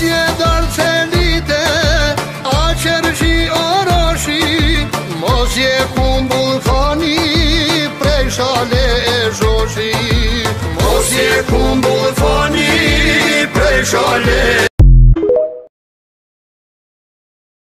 Mos je darë a qërgjit o rëshit Mos je kundullë fani, prej e Mos je kundullë fani, prej shale e